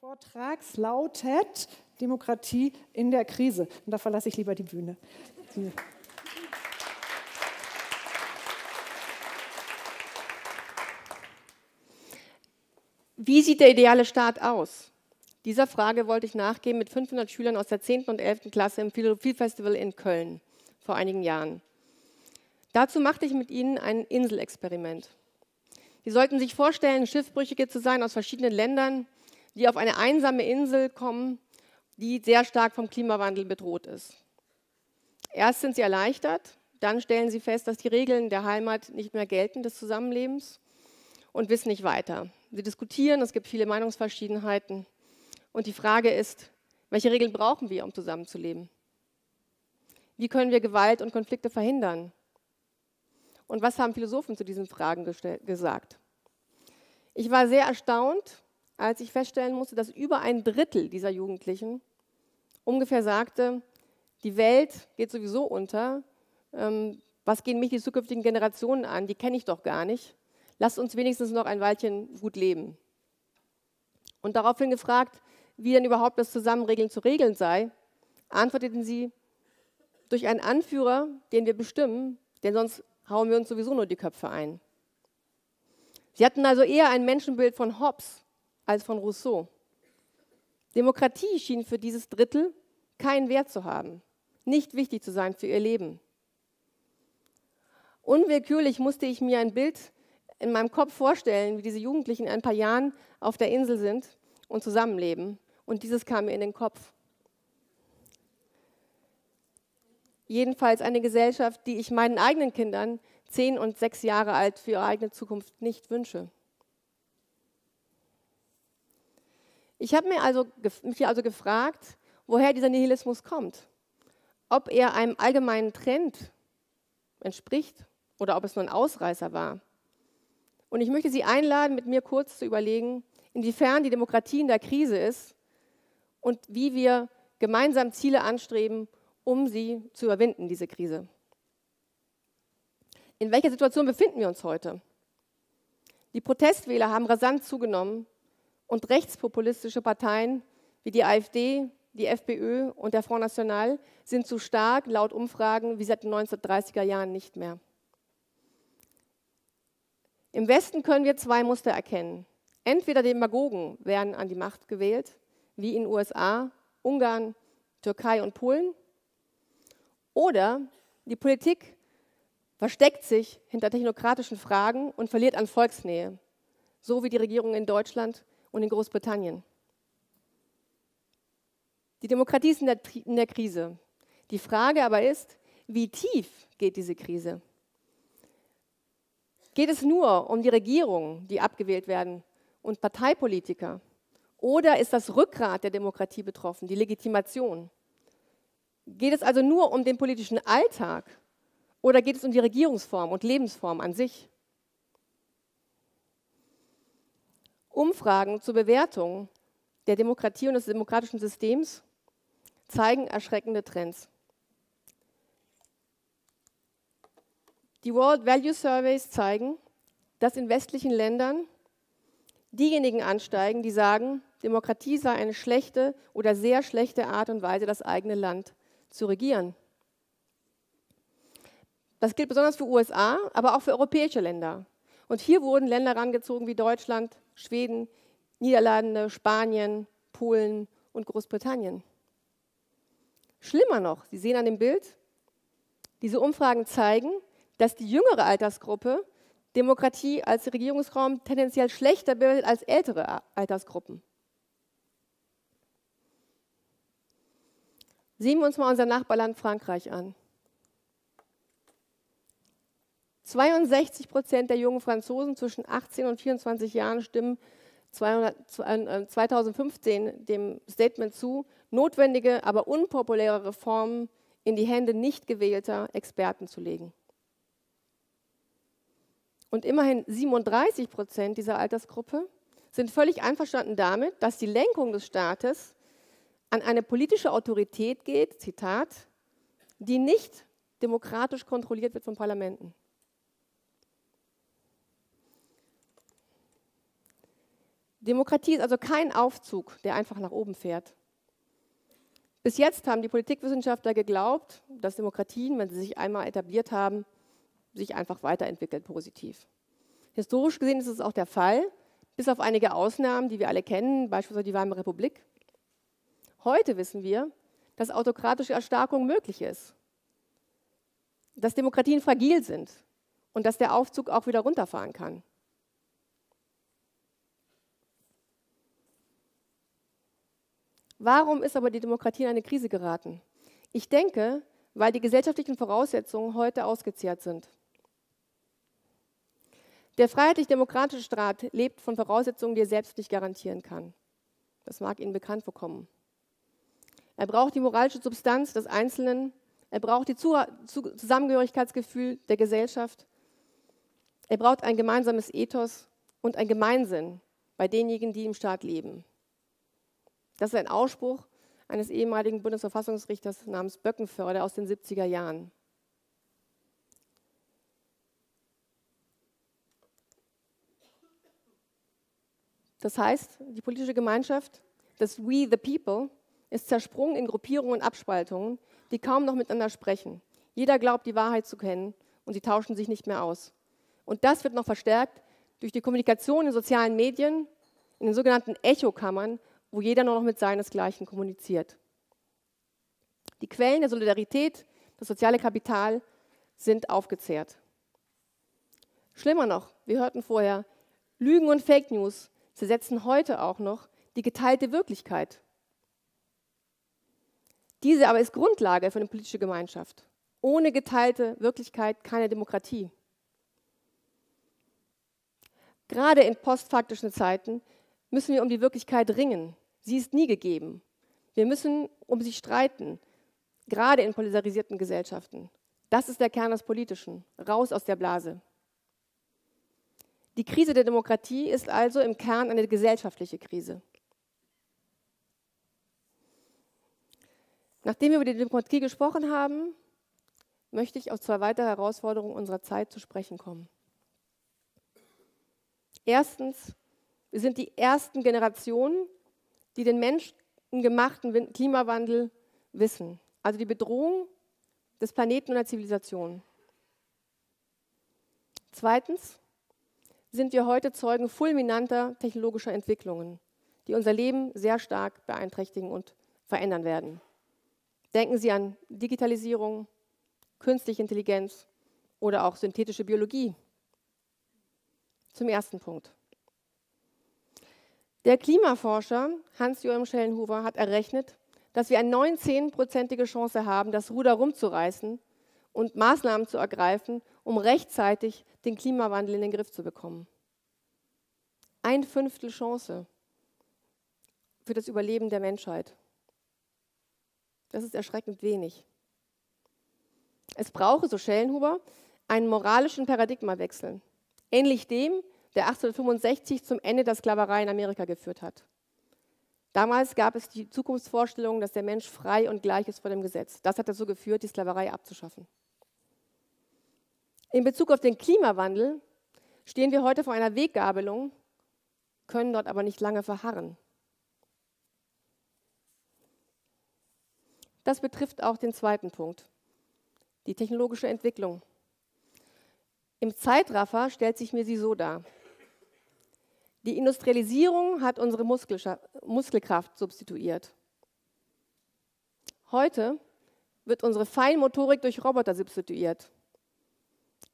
Vortrags lautet Demokratie in der Krise. Und da verlasse ich lieber die Bühne. Wie sieht der ideale Staat aus? Dieser Frage wollte ich nachgehen mit 500 Schülern aus der 10. und 11. Klasse im Philosophiefestival in Köln vor einigen Jahren. Dazu machte ich mit ihnen ein Inselexperiment. Sie sollten sich vorstellen, Schiffbrüchige zu sein aus verschiedenen Ländern, die auf eine einsame Insel kommen, die sehr stark vom Klimawandel bedroht ist. Erst sind sie erleichtert, dann stellen sie fest, dass die Regeln der Heimat nicht mehr gelten des Zusammenlebens und wissen nicht weiter. Sie diskutieren, es gibt viele Meinungsverschiedenheiten und die Frage ist, welche Regeln brauchen wir, um zusammenzuleben? Wie können wir Gewalt und Konflikte verhindern? Und was haben Philosophen zu diesen Fragen gesagt? Ich war sehr erstaunt, als ich feststellen musste, dass über ein Drittel dieser Jugendlichen ungefähr sagte, die Welt geht sowieso unter. Ähm, was gehen mich die zukünftigen Generationen an? Die kenne ich doch gar nicht. Lasst uns wenigstens noch ein Weilchen gut leben. Und daraufhin gefragt, wie denn überhaupt das Zusammenregeln zu regeln sei, antworteten sie, durch einen Anführer, den wir bestimmen, denn sonst hauen wir uns sowieso nur die Köpfe ein. Sie hatten also eher ein Menschenbild von Hobbes als von Rousseau. Demokratie schien für dieses Drittel keinen Wert zu haben, nicht wichtig zu sein für ihr Leben. Unwillkürlich musste ich mir ein Bild in meinem Kopf vorstellen, wie diese Jugendlichen in ein paar Jahren auf der Insel sind und zusammenleben. Und dieses kam mir in den Kopf. jedenfalls eine Gesellschaft, die ich meinen eigenen Kindern, zehn und sechs Jahre alt, für ihre eigene Zukunft nicht wünsche. Ich habe mir also, mich also gefragt, woher dieser Nihilismus kommt. Ob er einem allgemeinen Trend entspricht oder ob es nur ein Ausreißer war. Und ich möchte Sie einladen, mit mir kurz zu überlegen, inwiefern die Demokratie in der Krise ist und wie wir gemeinsam Ziele anstreben, um sie zu überwinden, diese Krise. In welcher Situation befinden wir uns heute? Die Protestwähler haben rasant zugenommen und rechtspopulistische Parteien wie die AfD, die FPÖ und der Front National sind so stark laut Umfragen wie seit den 1930er Jahren nicht mehr. Im Westen können wir zwei Muster erkennen. Entweder Demagogen werden an die Macht gewählt, wie in USA, Ungarn, Türkei und Polen, oder die Politik versteckt sich hinter technokratischen Fragen und verliert an Volksnähe, so wie die Regierung in Deutschland und in Großbritannien. Die Demokratie ist in der, in der Krise. Die Frage aber ist, wie tief geht diese Krise? Geht es nur um die Regierungen, die abgewählt werden, und Parteipolitiker? Oder ist das Rückgrat der Demokratie betroffen, die Legitimation? Geht es also nur um den politischen Alltag oder geht es um die Regierungsform und Lebensform an sich? Umfragen zur Bewertung der Demokratie und des demokratischen Systems zeigen erschreckende Trends. Die World Value Surveys zeigen, dass in westlichen Ländern diejenigen ansteigen, die sagen, Demokratie sei eine schlechte oder sehr schlechte Art und Weise, das eigene Land zu regieren. Das gilt besonders für USA, aber auch für europäische Länder. Und hier wurden Länder herangezogen wie Deutschland, Schweden, Niederlande, Spanien, Polen und Großbritannien. Schlimmer noch, Sie sehen an dem Bild, diese Umfragen zeigen, dass die jüngere Altersgruppe Demokratie als Regierungsraum tendenziell schlechter bildet als ältere Altersgruppen. Sehen wir uns mal unser Nachbarland Frankreich an. 62 Prozent der jungen Franzosen zwischen 18 und 24 Jahren stimmen 2015 äh, dem Statement zu, notwendige, aber unpopuläre Reformen in die Hände nicht gewählter Experten zu legen. Und immerhin 37 Prozent dieser Altersgruppe sind völlig einverstanden damit, dass die Lenkung des Staates an eine politische Autorität geht, Zitat, die nicht demokratisch kontrolliert wird von Parlamenten. Demokratie ist also kein Aufzug, der einfach nach oben fährt. Bis jetzt haben die Politikwissenschaftler geglaubt, dass Demokratien, wenn sie sich einmal etabliert haben, sich einfach weiterentwickeln positiv. Historisch gesehen ist es auch der Fall, bis auf einige Ausnahmen, die wir alle kennen, beispielsweise die Weimarer Republik. Heute wissen wir, dass autokratische Erstarkung möglich ist, dass Demokratien fragil sind und dass der Aufzug auch wieder runterfahren kann. Warum ist aber die Demokratie in eine Krise geraten? Ich denke, weil die gesellschaftlichen Voraussetzungen heute ausgezehrt sind. Der freiheitlich-demokratische Staat lebt von Voraussetzungen, die er selbst nicht garantieren kann. Das mag Ihnen bekannt vorkommen. Er braucht die moralische Substanz des Einzelnen, er braucht das Zusammengehörigkeitsgefühl der Gesellschaft, er braucht ein gemeinsames Ethos und ein Gemeinsinn bei denjenigen, die im Staat leben. Das ist ein Ausspruch eines ehemaligen Bundesverfassungsrichters namens Böckenförder aus den 70er Jahren. Das heißt, die politische Gemeinschaft, das We the People, ist zersprungen in Gruppierungen und Abspaltungen, die kaum noch miteinander sprechen. Jeder glaubt, die Wahrheit zu kennen und sie tauschen sich nicht mehr aus. Und das wird noch verstärkt durch die Kommunikation in sozialen Medien, in den sogenannten Echokammern, wo jeder nur noch mit seinesgleichen kommuniziert. Die Quellen der Solidarität, das soziale Kapital sind aufgezehrt. Schlimmer noch, wir hörten vorher, Lügen und Fake News zersetzen heute auch noch die geteilte Wirklichkeit. Diese aber ist Grundlage für eine politische Gemeinschaft. Ohne geteilte Wirklichkeit keine Demokratie. Gerade in postfaktischen Zeiten müssen wir um die Wirklichkeit ringen. Sie ist nie gegeben. Wir müssen um sie streiten, gerade in polarisierten Gesellschaften. Das ist der Kern des Politischen. Raus aus der Blase. Die Krise der Demokratie ist also im Kern eine gesellschaftliche Krise. Nachdem wir über die Demokratie gesprochen haben, möchte ich auf zwei weitere Herausforderungen unserer Zeit zu sprechen kommen. Erstens, wir sind die ersten Generationen, die den menschengemachten Klimawandel wissen, also die Bedrohung des Planeten und der Zivilisation. Zweitens sind wir heute Zeugen fulminanter technologischer Entwicklungen, die unser Leben sehr stark beeinträchtigen und verändern werden. Denken Sie an Digitalisierung, künstliche Intelligenz oder auch synthetische Biologie. Zum ersten Punkt. Der Klimaforscher Hans-Joachim Schellenhuber hat errechnet, dass wir eine 19-prozentige Chance haben, das Ruder rumzureißen und Maßnahmen zu ergreifen, um rechtzeitig den Klimawandel in den Griff zu bekommen. Ein Fünftel Chance für das Überleben der Menschheit. Das ist erschreckend wenig. Es brauche, so Schellenhuber, einen moralischen Paradigmawechsel, ähnlich dem, der 1865 zum Ende der Sklaverei in Amerika geführt hat. Damals gab es die Zukunftsvorstellung, dass der Mensch frei und gleich ist vor dem Gesetz. Das hat dazu geführt, die Sklaverei abzuschaffen. In Bezug auf den Klimawandel stehen wir heute vor einer Weggabelung, können dort aber nicht lange verharren. Das betrifft auch den zweiten Punkt, die technologische Entwicklung. Im Zeitraffer stellt sich mir sie so dar. Die Industrialisierung hat unsere Muskelkraft substituiert. Heute wird unsere Feinmotorik durch Roboter substituiert.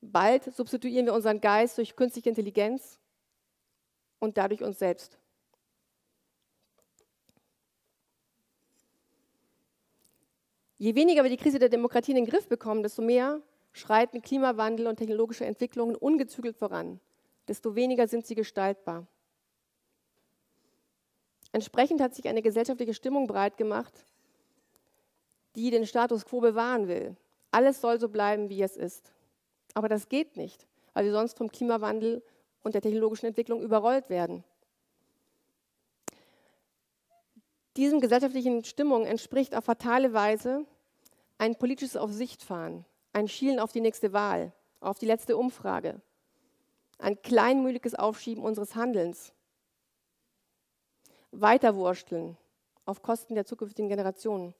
Bald substituieren wir unseren Geist durch künstliche Intelligenz und dadurch uns selbst. Je weniger wir die Krise der Demokratie in den Griff bekommen, desto mehr schreiten Klimawandel und technologische Entwicklungen ungezügelt voran, desto weniger sind sie gestaltbar. Entsprechend hat sich eine gesellschaftliche Stimmung breit gemacht, die den Status quo bewahren will. Alles soll so bleiben, wie es ist. Aber das geht nicht, weil wir sonst vom Klimawandel und der technologischen Entwicklung überrollt werden. Diesen gesellschaftlichen Stimmung entspricht auf fatale Weise ein politisches Aufsichtfahren, ein Schielen auf die nächste Wahl, auf die letzte Umfrage, ein kleinmütiges Aufschieben unseres Handelns weiterwursteln auf Kosten der zukünftigen Generationen.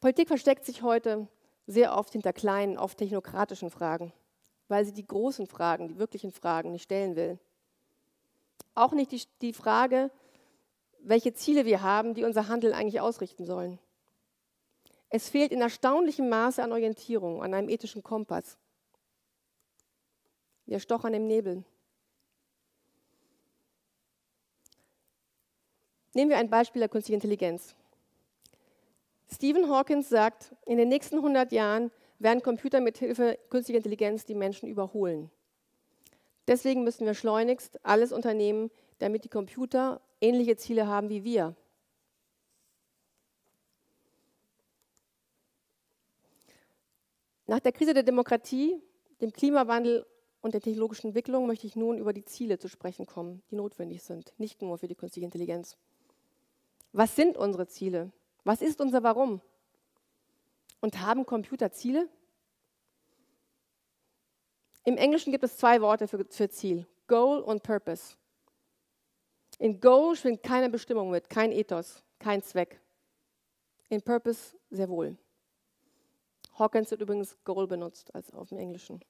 Politik versteckt sich heute sehr oft hinter kleinen, oft technokratischen Fragen, weil sie die großen Fragen, die wirklichen Fragen nicht stellen will. Auch nicht die, die Frage, welche Ziele wir haben, die unser Handeln eigentlich ausrichten sollen. Es fehlt in erstaunlichem Maße an Orientierung, an einem ethischen Kompass. Wir stochern im Nebel. Nehmen wir ein Beispiel der künstlichen Intelligenz. Stephen Hawkins sagt, in den nächsten 100 Jahren werden Computer mit Hilfe künstlicher Intelligenz die Menschen überholen. Deswegen müssen wir schleunigst alles unternehmen, damit die Computer ähnliche Ziele haben wie wir. Nach der Krise der Demokratie, dem Klimawandel und der technologischen Entwicklung möchte ich nun über die Ziele zu sprechen kommen, die notwendig sind, nicht nur für die künstliche Intelligenz. Was sind unsere Ziele? Was ist unser Warum? Und haben Computer Ziele? Im Englischen gibt es zwei Worte für, für Ziel, Goal und Purpose. In Goal schwingt keine Bestimmung mit, kein Ethos, kein Zweck. In Purpose sehr wohl. Hawkins wird übrigens Goal benutzt als auf dem Englischen.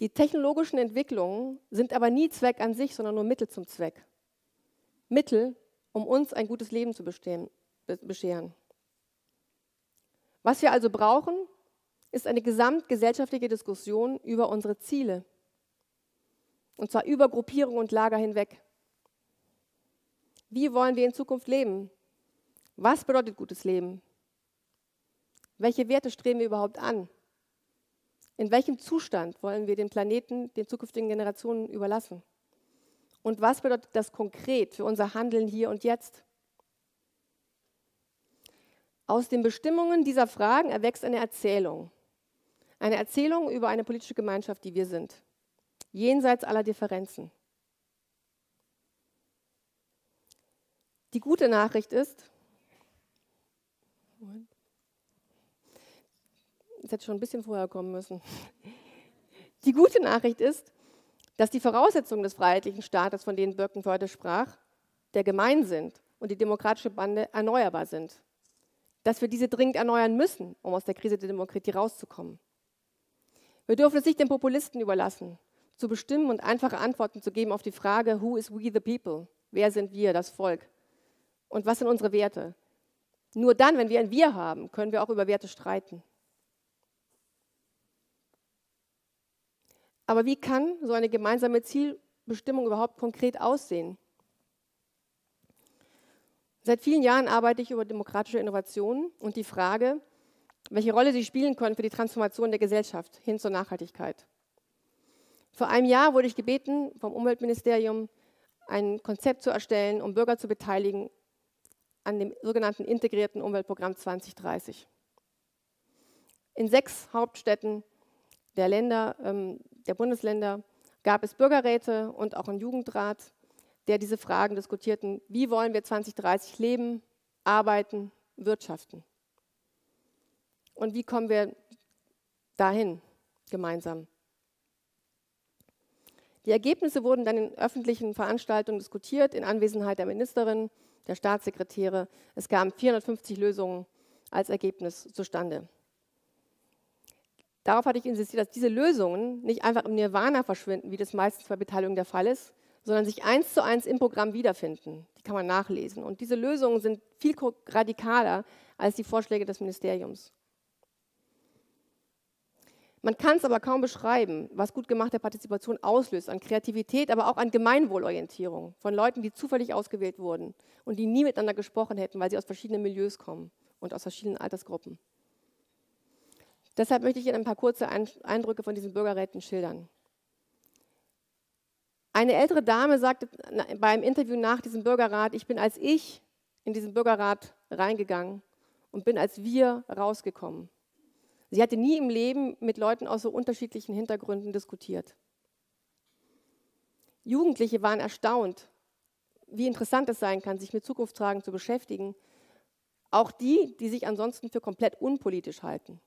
Die technologischen Entwicklungen sind aber nie Zweck an sich, sondern nur Mittel zum Zweck. Mittel, um uns ein gutes Leben zu bescheren. Was wir also brauchen, ist eine gesamtgesellschaftliche Diskussion über unsere Ziele. Und zwar über Gruppierung und Lager hinweg. Wie wollen wir in Zukunft leben? Was bedeutet gutes Leben? Welche Werte streben wir überhaupt an? In welchem Zustand wollen wir den Planeten den zukünftigen Generationen überlassen? Und was bedeutet das konkret für unser Handeln hier und jetzt? Aus den Bestimmungen dieser Fragen erwächst eine Erzählung. Eine Erzählung über eine politische Gemeinschaft, die wir sind, jenseits aller Differenzen. Die gute Nachricht ist, das hätte schon ein bisschen vorher kommen müssen. Die gute Nachricht ist, dass die Voraussetzungen des freiheitlichen Staates, von denen Birken heute sprach, der gemein sind und die demokratische Bande erneuerbar sind. Dass wir diese dringend erneuern müssen, um aus der Krise der Demokratie rauszukommen. Wir dürfen es nicht den Populisten überlassen, zu bestimmen und einfache Antworten zu geben auf die Frage, who is we the people? Wer sind wir, das Volk? Und was sind unsere Werte? Nur dann, wenn wir ein Wir haben, können wir auch über Werte streiten. Aber wie kann so eine gemeinsame Zielbestimmung überhaupt konkret aussehen? Seit vielen Jahren arbeite ich über demokratische Innovationen und die Frage, welche Rolle sie spielen können für die Transformation der Gesellschaft hin zur Nachhaltigkeit. Vor einem Jahr wurde ich gebeten, vom Umweltministerium ein Konzept zu erstellen, um Bürger zu beteiligen an dem sogenannten integrierten Umweltprogramm 2030. In sechs Hauptstädten der Länder, ähm, der Bundesländer gab es Bürgerräte und auch einen Jugendrat, der diese Fragen diskutierten. Wie wollen wir 2030 leben, arbeiten, wirtschaften? Und wie kommen wir dahin gemeinsam? Die Ergebnisse wurden dann in öffentlichen Veranstaltungen diskutiert, in Anwesenheit der Ministerin, der Staatssekretäre. Es kamen 450 Lösungen als Ergebnis zustande. Darauf hatte ich insistiert, dass diese Lösungen nicht einfach im Nirvana verschwinden, wie das meistens bei Beteiligung der Fall ist, sondern sich eins zu eins im Programm wiederfinden. Die kann man nachlesen. Und diese Lösungen sind viel radikaler als die Vorschläge des Ministeriums. Man kann es aber kaum beschreiben, was gut gemachte Partizipation auslöst an Kreativität, aber auch an Gemeinwohlorientierung von Leuten, die zufällig ausgewählt wurden und die nie miteinander gesprochen hätten, weil sie aus verschiedenen Milieus kommen und aus verschiedenen Altersgruppen. Deshalb möchte ich Ihnen ein paar kurze Eindrücke von diesen Bürgerräten schildern. Eine ältere Dame sagte beim Interview nach diesem Bürgerrat, ich bin als ich in diesen Bürgerrat reingegangen und bin als wir rausgekommen. Sie hatte nie im Leben mit Leuten aus so unterschiedlichen Hintergründen diskutiert. Jugendliche waren erstaunt, wie interessant es sein kann, sich mit Zukunftsfragen zu beschäftigen. Auch die, die sich ansonsten für komplett unpolitisch halten.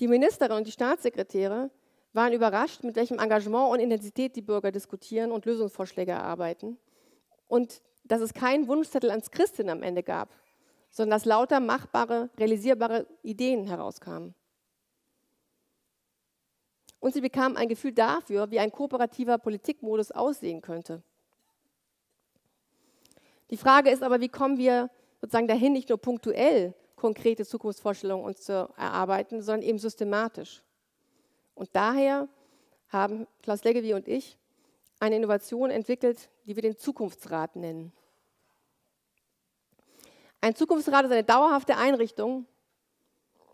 Die Ministerin und die Staatssekretäre waren überrascht, mit welchem Engagement und Intensität die Bürger diskutieren und Lösungsvorschläge erarbeiten. Und dass es keinen Wunschzettel ans Christin am Ende gab, sondern dass lauter machbare, realisierbare Ideen herauskamen. Und sie bekamen ein Gefühl dafür, wie ein kooperativer Politikmodus aussehen könnte. Die Frage ist aber, wie kommen wir sozusagen dahin, nicht nur punktuell konkrete Zukunftsvorstellungen uns zu erarbeiten, sondern eben systematisch. Und daher haben Klaus Leggevi und ich eine Innovation entwickelt, die wir den Zukunftsrat nennen. Ein Zukunftsrat ist eine dauerhafte Einrichtung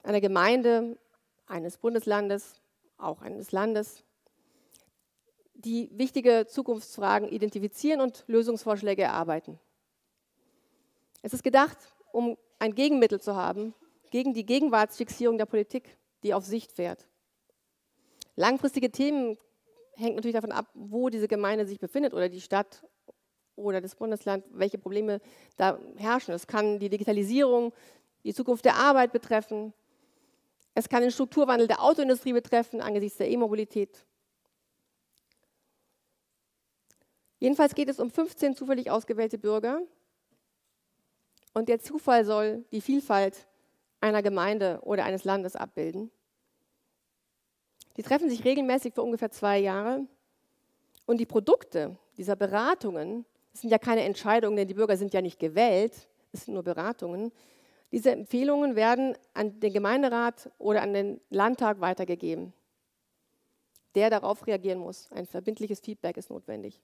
einer Gemeinde, eines Bundeslandes, auch eines Landes, die wichtige Zukunftsfragen identifizieren und Lösungsvorschläge erarbeiten. Es ist gedacht, um ein Gegenmittel zu haben gegen die Gegenwartsfixierung der Politik, die auf Sicht fährt. Langfristige Themen hängt natürlich davon ab, wo diese Gemeinde sich befindet oder die Stadt oder das Bundesland, welche Probleme da herrschen. Es kann die Digitalisierung, die Zukunft der Arbeit betreffen. Es kann den Strukturwandel der Autoindustrie betreffen angesichts der E-Mobilität. Jedenfalls geht es um 15 zufällig ausgewählte Bürger, und der Zufall soll die Vielfalt einer Gemeinde oder eines Landes abbilden. Die treffen sich regelmäßig für ungefähr zwei Jahre. Und die Produkte dieser Beratungen, das sind ja keine Entscheidungen, denn die Bürger sind ja nicht gewählt, es sind nur Beratungen. Diese Empfehlungen werden an den Gemeinderat oder an den Landtag weitergegeben, der darauf reagieren muss. Ein verbindliches Feedback ist notwendig.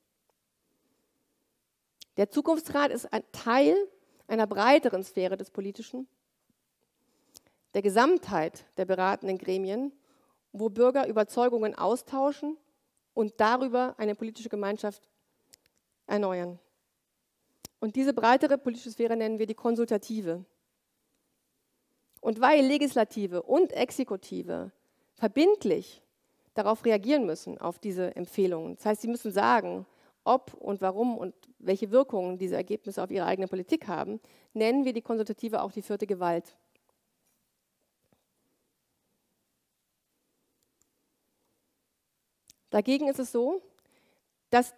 Der Zukunftsrat ist ein Teil einer breiteren Sphäre des Politischen, der Gesamtheit der beratenden Gremien, wo Bürger Überzeugungen austauschen und darüber eine politische Gemeinschaft erneuern. Und diese breitere politische Sphäre nennen wir die Konsultative. Und weil Legislative und Exekutive verbindlich darauf reagieren müssen, auf diese Empfehlungen, das heißt, sie müssen sagen, ob und warum und welche Wirkungen diese Ergebnisse auf ihre eigene Politik haben, nennen wir die Konsultative auch die vierte Gewalt. Dagegen ist es so, dass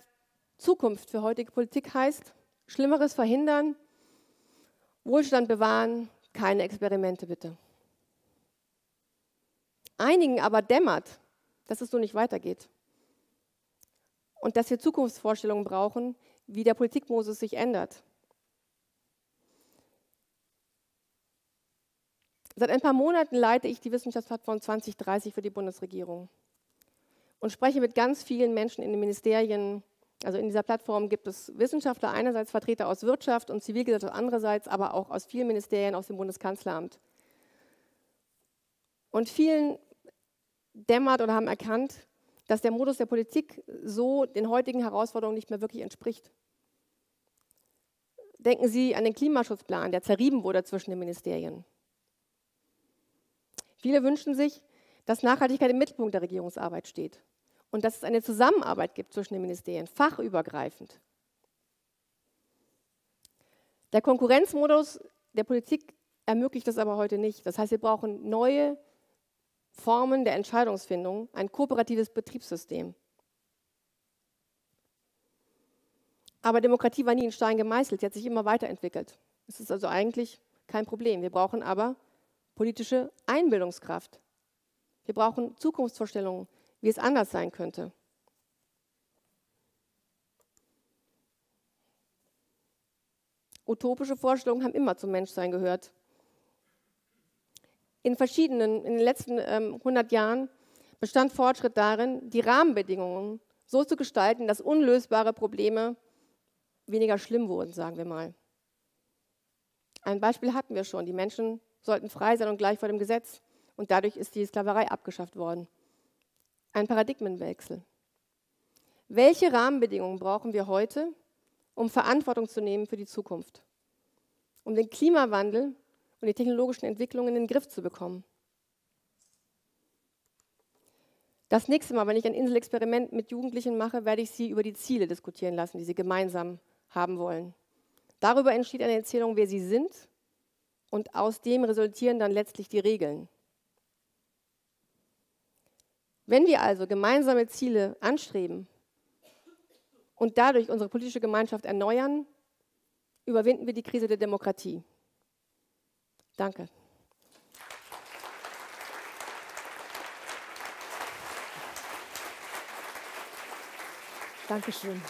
Zukunft für heutige Politik heißt, Schlimmeres verhindern, Wohlstand bewahren, keine Experimente bitte. Einigen aber dämmert, dass es so nicht weitergeht und dass wir Zukunftsvorstellungen brauchen, wie der Politikmodus sich ändert. Seit ein paar Monaten leite ich die Wissenschaftsplattform 2030 für die Bundesregierung und spreche mit ganz vielen Menschen in den Ministerien. Also in dieser Plattform gibt es Wissenschaftler einerseits, Vertreter aus Wirtschaft und Zivilgesellschaft andererseits, aber auch aus vielen Ministerien, aus dem Bundeskanzleramt. Und vielen dämmert oder haben erkannt, dass der Modus der Politik so den heutigen Herausforderungen nicht mehr wirklich entspricht. Denken Sie an den Klimaschutzplan, der zerrieben wurde zwischen den Ministerien. Viele wünschen sich, dass Nachhaltigkeit im Mittelpunkt der Regierungsarbeit steht und dass es eine Zusammenarbeit gibt zwischen den Ministerien, fachübergreifend. Der Konkurrenzmodus der Politik ermöglicht das aber heute nicht. Das heißt, wir brauchen neue Formen der Entscheidungsfindung, ein kooperatives Betriebssystem. Aber Demokratie war nie in Stein gemeißelt, sie hat sich immer weiterentwickelt. Es ist also eigentlich kein Problem. Wir brauchen aber politische Einbildungskraft. Wir brauchen Zukunftsvorstellungen, wie es anders sein könnte. Utopische Vorstellungen haben immer zum Menschsein gehört in verschiedenen, in den letzten ähm, 100 Jahren bestand Fortschritt darin, die Rahmenbedingungen so zu gestalten, dass unlösbare Probleme weniger schlimm wurden, sagen wir mal. Ein Beispiel hatten wir schon. Die Menschen sollten frei sein und gleich vor dem Gesetz. Und dadurch ist die Sklaverei abgeschafft worden. Ein Paradigmenwechsel. Welche Rahmenbedingungen brauchen wir heute, um Verantwortung zu nehmen für die Zukunft? Um den Klimawandel und die technologischen Entwicklungen in den Griff zu bekommen. Das nächste Mal, wenn ich ein Inselexperiment mit Jugendlichen mache, werde ich sie über die Ziele diskutieren lassen, die sie gemeinsam haben wollen. Darüber entsteht eine Erzählung, wer sie sind und aus dem resultieren dann letztlich die Regeln. Wenn wir also gemeinsame Ziele anstreben und dadurch unsere politische Gemeinschaft erneuern, überwinden wir die Krise der Demokratie. Danke. Dankeschön.